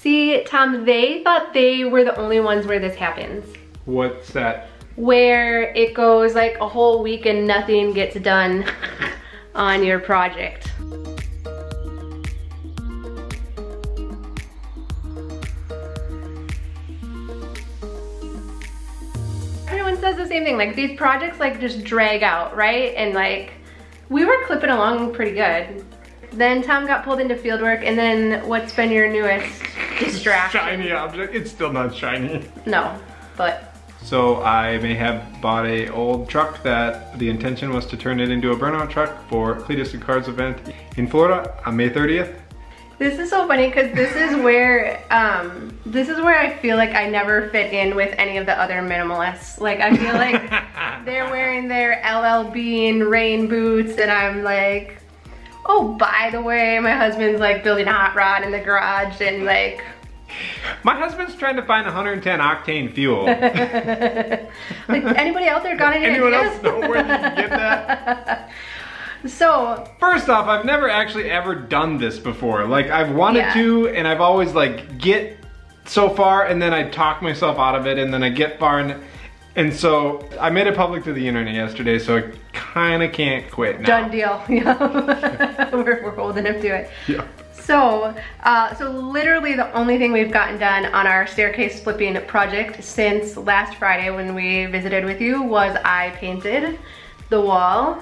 See, Tom, they thought they were the only ones where this happens. What's that? Where it goes like a whole week and nothing gets done on your project. Everyone says the same thing, like these projects like just drag out, right? And like, we were clipping along pretty good. Then Tom got pulled into field work and then what's been your newest distraction? Shiny object. It's still not shiny. No, but So I may have bought a old truck that the intention was to turn it into a burnout truck for Cleetus and Cars event in Florida on May 30th. This is so funny because this is where um, this is where I feel like I never fit in with any of the other minimalists. Like I feel like they're wearing their LL Bean rain boots and I'm like, oh by the way, my husband's like building a hot rod in the garage and like My husband's trying to find 110 octane fuel. like anybody out there got any Anyone ideas? else know where you can get that? So First off, I've never actually ever done this before. Like I've wanted Yeah. to and I've always like get so far and then I talk myself out of it and then I get far and and so I made it public to the internet yesterday so I kind of can't quit now. done deal. Yeah, we're, we're holding him to it. Yeah. So, uh, so literally the only thing we've gotten done on our staircase flipping project since last Friday when we visited with you was I painted the wall.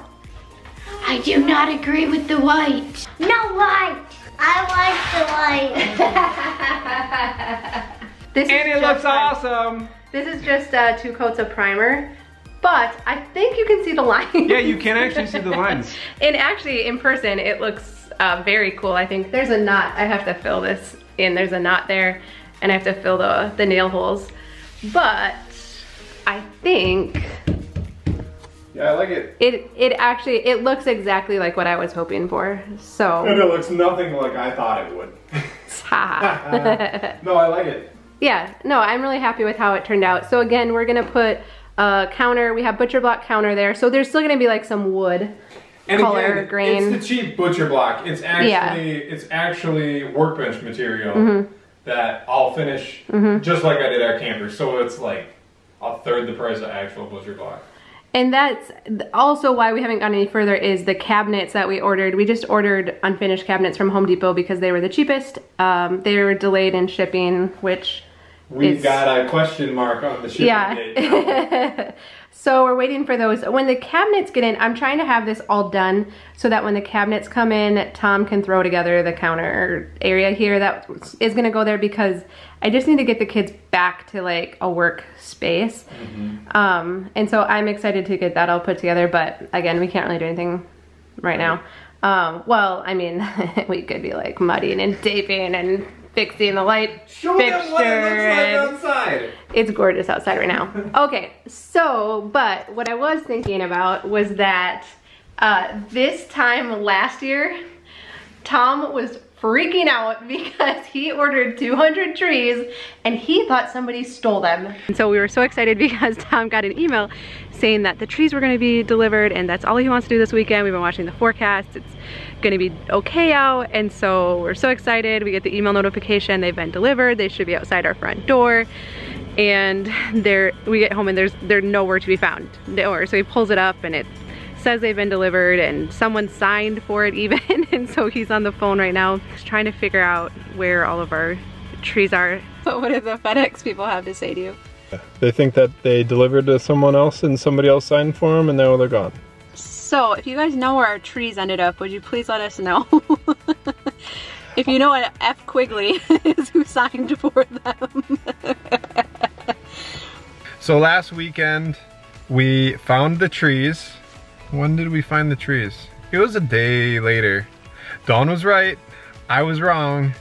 I do not agree with the white. No white. I like the white. This And is it looks my- awesome. This is just uh, two coats of primer, but I think you can see the lines. Yeah, you can actually see the lines. and actually, in person, it looks uh, very cool. I think there's a knot. I have to fill this in. There's a knot there, and I have to fill the, the nail holes. But I think Yeah, I like it. it it actually it looks exactly like what I was hoping for. So, And it looks nothing like I thought it would. no, I like it. Yeah, no, I'm really happy with how it turned out. So again, we're gonna put a counter. We have butcher block counter there. So there's still gonna be like some wood. And color, again, grain. it's the cheap butcher block. It's actually Yeah. It's actually workbench material that I'll finish just like I did our camper. So it's like a third the price of actual butcher block. And that's also why we haven't gone any further is the cabinets that we ordered. We just ordered unfinished cabinets from Home Depot because they were the cheapest. Um, they were delayed in shipping, which We've It's- got a question mark on the shipping date. yeah. so we're waiting for those. When the cabinets get in, I'm trying to have this all done so that when the cabinets come in, Tom can throw together the counter area here that is gonna go there because I just need to get the kids back to like a work space. Um, and so I'm excited to get that all put together, but again, we can't really do anything right now. Um, well, I mean, we could be like mudding and taping and fixing the light Show them what it fixture looks like outside. it's gorgeous outside right now. Okay, so, but what I was thinking about was that uh, this time last year, Tom was freaking out because he ordered 200 trees and he thought somebody stole them. And so we were so excited because Tom got an email saying that the trees were gonna be delivered and that's all he wants to do this weekend. We've been watching the forecast. It's gonna be okay out and so we're so excited. We get the email notification they've been delivered. They should be outside our front door and there we get home and there's they're nowhere to be found nowhere so he pulls it up and it says they've been delivered and someone signed for it even and so he's on the phone right now just trying to figure out where all of our trees are. So what do the FedEx people have to say to you? They think that they delivered to someone else and somebody else signed for them and now they're gone. so if you guys know where our trees ended up would you please let us know? If you know what F. Quigley is who signed for them. So last weekend we found the trees. When did we find the trees? It was a day later. Dawn was right, I was wrong.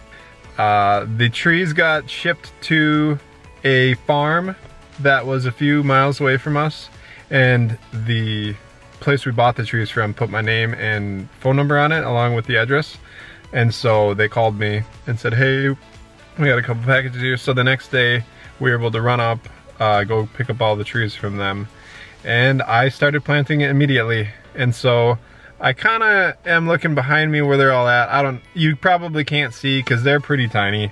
Uh, the trees got shipped to a farm that was a few miles away from us and the place we bought the trees from put my name and phone number on it along with the address and so they called me and said hey we got a couple packages here so the next day we were able to run up uh, go pick up all the trees from them and I started planting it immediately and so I kind of am looking behind me where they're all at I don't you probably can't see because they're pretty tiny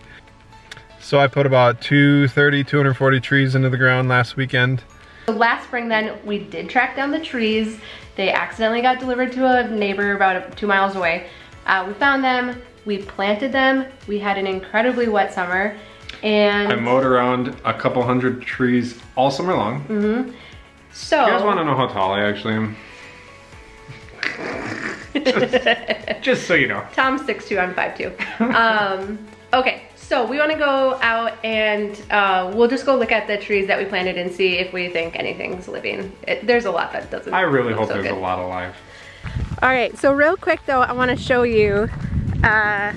So I put about 230, 240 trees into the ground last weekend. Last spring then, we did track down the trees. They accidentally got delivered to a neighbor about two miles away. Uh, we found them, we planted them, we had an incredibly wet summer, and... I mowed around a couple hundred trees all summer long. Mm-hmm. So... You guys wanna know how tall I actually am? just, just, so you know. Tom's 6'2", I'm 5'2". Um, okay, so we wanna go out and uh, we'll just go look at the trees that we planted and see if we think anything's living. It, there's a lot that doesn't I really hope so there's good. a lot of life. All right, so real quick though, I wanna show you uh,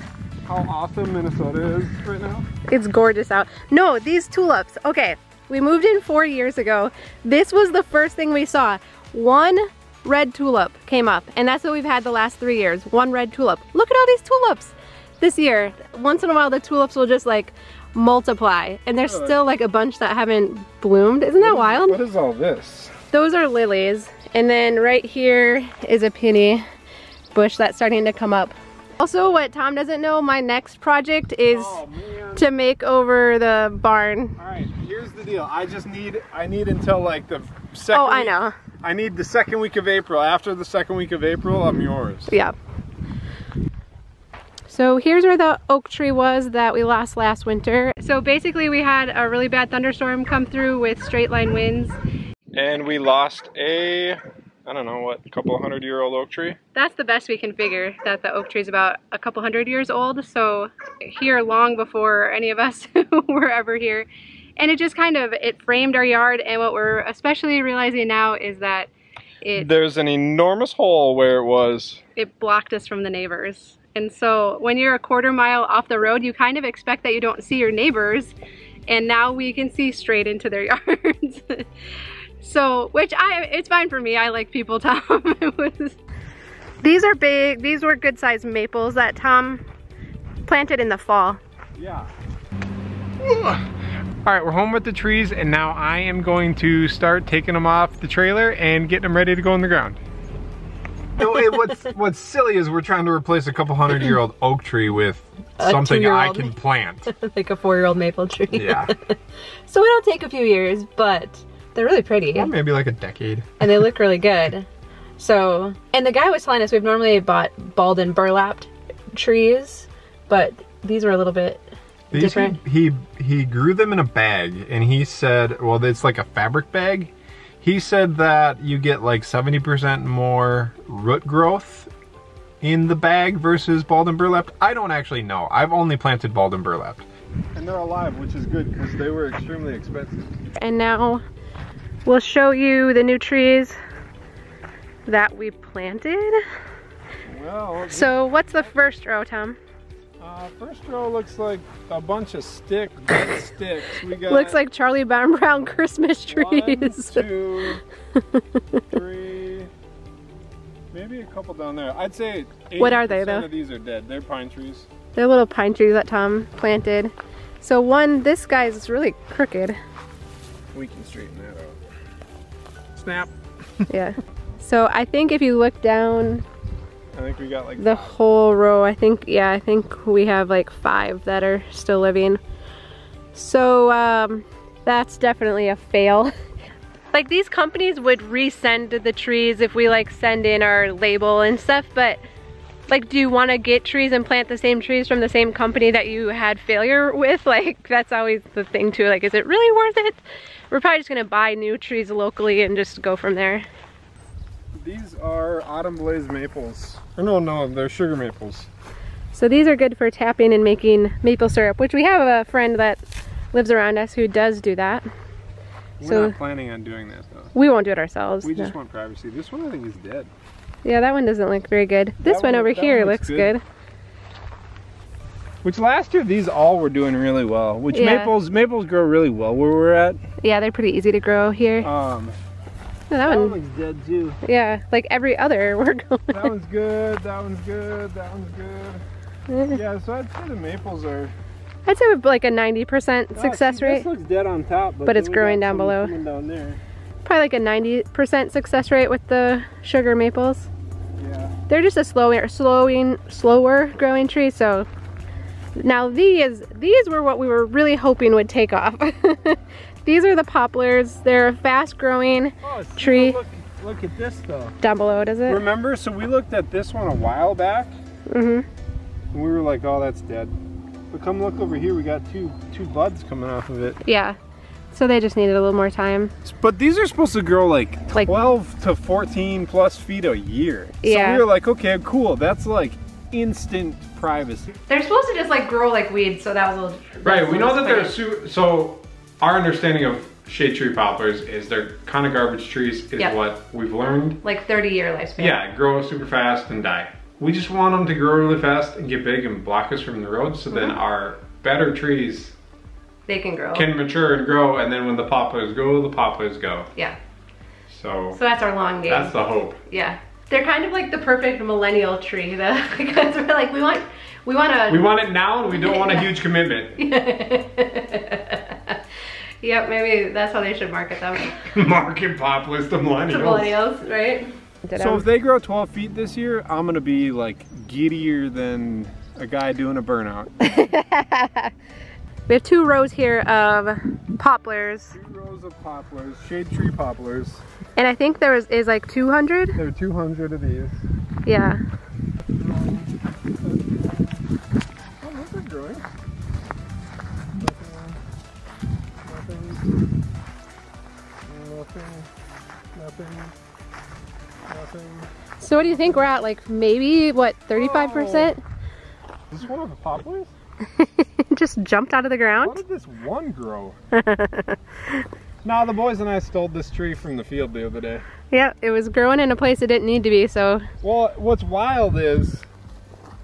how awesome Minnesota is right now. It's gorgeous out. No, these tulips. Okay, we moved in four years ago. This was the first thing we saw. One red tulip came up, and that's what we've had the last three years. One red tulip. Look at all these tulips this year. Once in a while, the tulips will just like multiply, and there's still like a bunch that haven't bloomed. Isn't that wild? What is all this? Those are lilies. And then right here is a peony bush that's starting to come up. Also, what Tom doesn't know, my next project is Oh, to make over the barn. All right, here's the deal. I just need, I need until like the second Oh, I week- know. I need the second week of April. After the second week of April, I'm yours. Yeah. So here's where the oak tree was that we lost last winter. So basically we had a really bad thunderstorm come through with straight line winds. And we lost a, I don't know, what, a couple hundred year old oak tree? That's the best we can figure, that the oak tree is about a couple hundred years old. So here long before any of us were ever here. And it just kind of, it framed our yard. And what we're especially realizing now is that it There's an enormous hole where it was. it blocked us from the neighbors. And so when you're a quarter mile off the road, you kind of expect that you don't see your neighbors. And now we can see straight into their yards. So, which I, it's fine for me. I like people, Tom. It was- These are big, these were good sized maples that Tom planted in the fall. Yeah. All right, we're home with the trees and now I am going to start taking them off the trailer and getting them ready to go in the ground. No, wait, what's what's silly is we're trying to replace a couple hundred year old oak tree with something I can plant. like a four-year-old maple tree. Yeah. so it'll take a few years, but they're really pretty or maybe like a decade. and they look really good. So, and the guy was telling us we've normally bought balled and burlapped trees, but these were a little bit These different. He, he he grew them in a bag, and he said, well, it's like a fabric bag. He said that you get like seventy percent more root growth in the bag versus balled and burlapped. I don't actually know. I've only planted balled and burlapped. And they're alive, which is good because they were extremely expensive. And now we'll show you the new trees that we planted. Well, So what's the first row, Tom? uh, first row looks like a bunch of stick, sticks. We got Looks like Charlie Brown Brown Christmas trees. two, three, maybe a couple down there. I'd say What are they, 80% though? of these are dead. They're pine trees. They're little pine trees that Tom planted. So one, this guy's is really crooked. We can straighten that. Snap. Yeah. So I think if you look down I think we got like the whole row, I think, yeah, I think we have like five that are still living. So um, that's definitely a fail. like these companies would resend the trees if we like send in our label and stuff, but like do you want to get trees and plant the same trees from the same company that you had failure with? Like that's always the thing too. Like is it really worth it? We're probably just gonna buy new trees locally and just go from there. These are autumn blaze maples. Or no, no, they're sugar maples. So these are good for tapping and making maple syrup, which we have a friend that lives around us who does do that. We're So- not planning on doing that though. We won't do it ourselves. We no. just want privacy. This one I think is dead. Yeah, that one doesn't look very good. This one, one- over here one looks looks good. good. Which last year these all were doing really well. Which Yeah. maples maples grow really well where we're at. Yeah, they're pretty easy to grow here. Um, No, that that one, one's dead too. yeah, like every other we're going. That one's good. That one's good. That one's good. Yeah, so I'd say the maples are. I'd say like a 90% success rate. This looks dead on top, but, But it's growing down below. down there. Probably like a 90% success rate with the sugar maples. Yeah. They're just a slower, slowing, slower growing tree, so Now these, these were what we were really hoping would take off. these are the poplars. They're a fast growing Oh, Tree. Look, look at this though. down below, does it? Remember, so we looked at this one a while back, Mm-hmm. and we were like, "Oh, that's dead." But come look over here. We got two two buds coming off of it. Yeah. So they just needed a little more time. But these are supposed to grow like Like- 12 to 14 plus feet a year. Yeah. So we were like, okay, cool. That's like instant privacy. They're supposed to just like grow like weeds, so that was a little. Right, we know that they're su- so our understanding of shade tree poplars is they're kind of garbage trees is Yep. what we've learned. like 30 year lifespan. Yeah, grow super fast and die. We just want them to grow really fast and get big and block us from the road so then mm-hmm. our better trees They can grow. can mature and grow and then when the poplars go, the poplars go. yeah. So So that's our long game. that's the hope. yeah. They're kind of like the perfect millennial tree though because we're like we want we want to We want it now and we don't want a huge commitment. Yep, maybe that's how they should market them. Market poplars to millennials. to millennials, right? So if they grow 12 feet this year, I'm gonna be like giddier than a guy doing a burnout. we have two rows here of poplars, Two rows of poplars, shade tree poplars. and I think there is, is like 200. There are 200 of these. Yeah. Oh, those are growing. Nothing. Nothing. Nothing. So what do you think we're at? Like maybe what 35%? Is this one of the poplars? Just jumped out of the ground? How did this one grow? nah, the boys and I stole this tree from the field the other day. Yeah, it was growing in a place it didn't need to be. So Well, what's wild is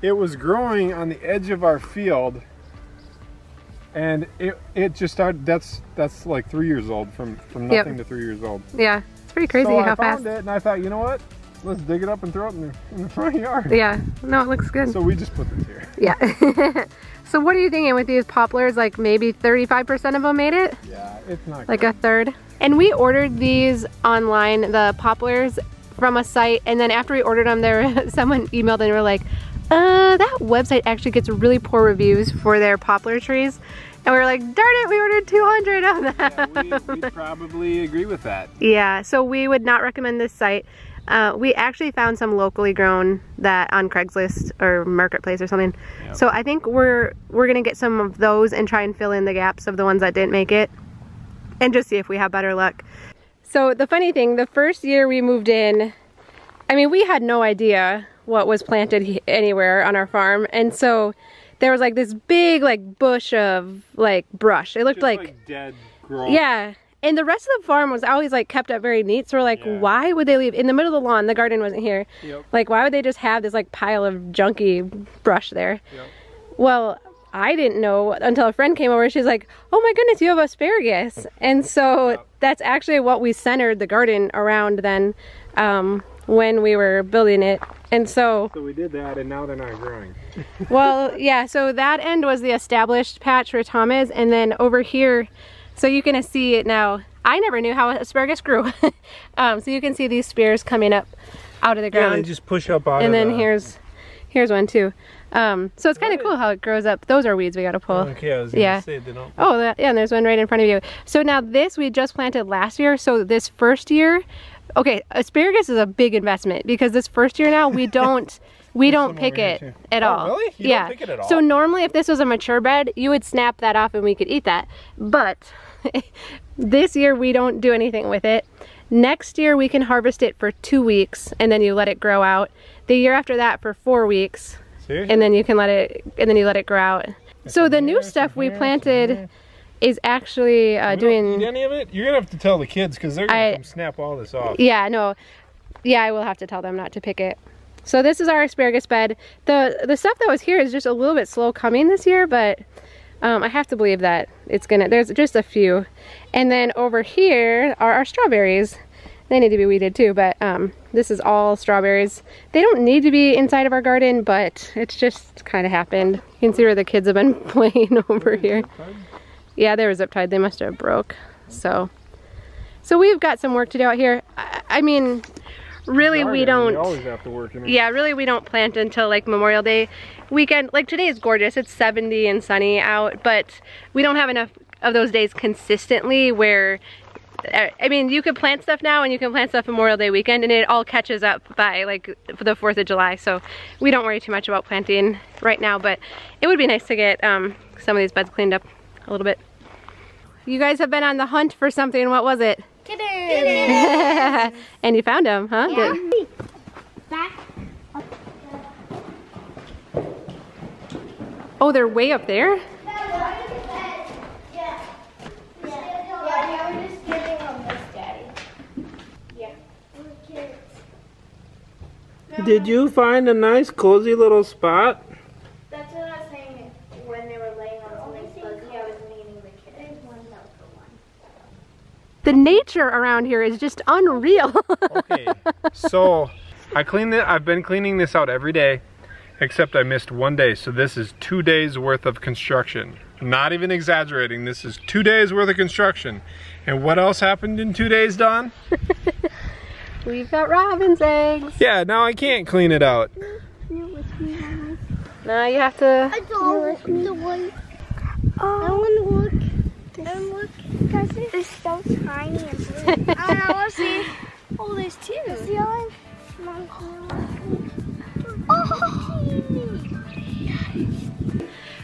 it was growing on the edge of our field and it it just started that's that's like three years old from from Yep. nothing to three years old. yeah, it's pretty crazy so how I found fast. it and I thought, you know what? Let's dig it up and throw it in the, in the front yard. Yeah, no, it looks good. So we just put this here. yeah. so what are you thinking with these poplars? Like maybe 35% of them made it? Yeah, it's not like a third. And we ordered these online, the poplars, from a site. And then after we ordered them, there someone emailed and were like, uh, that website actually gets really poor reviews for their poplar trees. And we were like, darn it, we ordered 200 of them. yeah, we, we probably agree with that. Yeah, so we would not recommend this site. Uh, we actually found some locally grown that on Craigslist or Marketplace or something. Yep. So I think we're we're gonna get some of those and try and fill in the gaps of the ones that didn't make it, and just see if we have better luck. So the funny thing, the first year we moved in, I mean we had no idea what was planted anywhere on our farm, and so there was like this big like bush of like brush. It looked Just like dead growth. yeah. And the rest of the farm was always like kept up very neat. So we're like, Yeah. why would they leave in the middle of the lawn? The garden wasn't here. Yep. Like, why would they just have this like pile of junky brush there? Yep. Well, I didn't know until a friend came over. She's like, oh my goodness, you have asparagus. And so Yep. that's actually what we centered the garden around then um, when we were building it. And so So we did that and now they're not growing. well, yeah, so that end was the established patch where Tom is, and then over here, so you can see it now. I never knew how asparagus grew. um, so you can see these spears coming up out of the ground. Yeah, they just push up out and then the- here's here's one too. Um, so it's kind of cool how it grows up. Those are weeds we gotta pull. Okay, I was Yeah. say they don't. Oh, that, yeah, and there's one right in front of you. So now this we just planted last year. So this first year, okay, asparagus is a big investment because this first year now we don't we don't pick it too. at Oh, all. really? You don't yeah. pick it at So normally if this was a mature bed, you would snap that off and we could eat that. But this year we don't do anything with it. Next year we can harvest it for two weeks and then you let it grow out. The year after that for four weeks Seriously? and then you can let it and then you let it grow out. So the new stuff we planted is actually uh, doing any of it? You're gonna have to tell the kids because they're gonna I- come snap all this off. yeah no yeah I will have to tell them not to pick it. So this is our asparagus bed. The the stuff that was here is just a little bit slow coming this year, but um, I have to believe that it's gonna. There's just a few, and then over here are our strawberries. They need to be weeded too, but um, this is all strawberries. They don't need to be inside of our garden, but it's just kind of happened. You can see where the kids have been playing over here. Yeah, they were zip tied. They must have broke. So, so we've got some work to do out here. I, I mean, really we don't. always have to work in it. Yeah, really we don't plant until like Memorial Day weekend. Like today is gorgeous. It's 70 and sunny out, but we don't have enough of those days consistently where I mean, you could plant stuff now and you can plant stuff Memorial Day weekend and it all catches up by like for the 4th of July. So we don't worry too much about planting right now, but it would be nice to get um, some of these beds cleaned up a little bit. You guys have been on the hunt for something. What was it? Kittens. and you found them, huh? Yeah. Good. Back. Oh, they're way up there? Did you find a nice cozy little spot? That's what I was saying when they were laying on something fuzzy. I was meaning the kittens. The nature around here is just unreal. Okay, so I cleaned it. I've been cleaning this out every day, except I missed one day. So this is two days worth of construction. Not even exaggerating. This is two days worth of construction. And what else happened in two days, Dawn? We've got robin's eggs. Yeah, now I can't clean it out. Now you have to. I don't the white. Oh. I want to look. And look, guys, it's so tiny and blue. I want to see. Oh, there's two. See how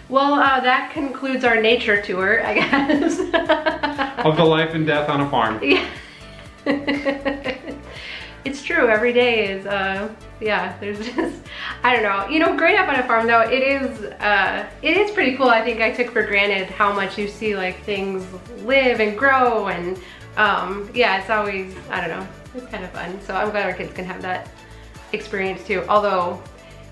Well, uh, that concludes our nature tour, I guess. Of the life and death on a farm. yeah. It's true. Every day is, uh, yeah. There's just, I don't know. You know, growing up on a farm though, it is, uh, it is pretty cool. I think I took for granted how much you see like things live and grow, and um, yeah, it's always, I don't know, it's kind of fun. So I'm glad our kids can have that experience too. Although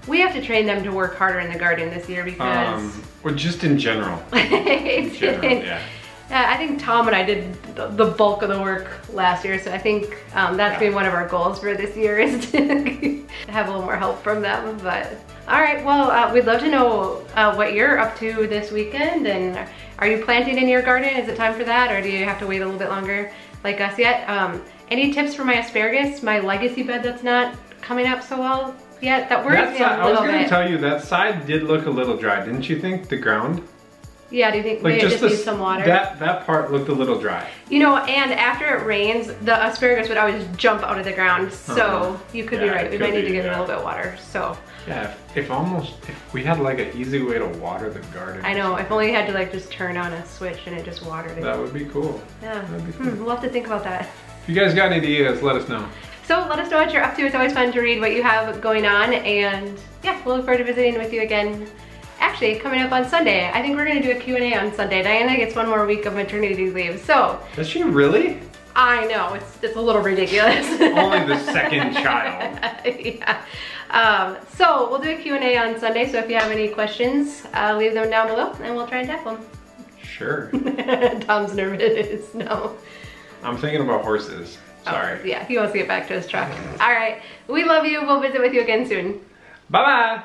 we have to train them to work harder in the garden this year because Um, well, just in general. it general, yeah. Yeah, I think Tom and I did the bulk of the work last year, so I think um, that's been one of our goals for this year is to have a little more help from them. But all right, well, uh, we'd love to know uh, what you're up to this weekend, and are you planting in your garden? Is it time for that, or do you have to wait a little bit longer like us yet? Um, any tips for my asparagus, my legacy bed that's not coming up so well yet? That worries That me side, a I was gonna tell you that side did look a little dry, didn't you think? The ground, yeah, do you think like maybe just the needs some water? That that part looked a little dry. You know, and after it rains, the asparagus would always jump out of the ground. So Uh-huh. you could be right. We might need to get yeah. a little bit of water. So Yeah, if, if almost if we had like an easy way to water the garden. I know if only you had to like just turn on a switch and it just watered it. That would be cool. yeah. be Hmm, we'll have to think about that. If you guys got any ideas, let us know. So let us know what you're up to. It's always fun to read what you have going on. And yeah, we'll look forward to visiting with you again. Actually, coming up on Sunday. I think we're gonna do a Q&A on Sunday. Diana gets one more week of maternity leave. So Does she really? I know, it's, it's a little ridiculous. Only the second child. yeah. Um, so we'll do a Q&A on Sunday. So if you have any questions, uh, leave them down below and we'll try and tackle them. Sure. Tom's nervous. No. I'm thinking about horses. Oh, Sorry. yeah, he wants to get back to his truck. All right. We love you. We'll visit with you again soon. Bye bye.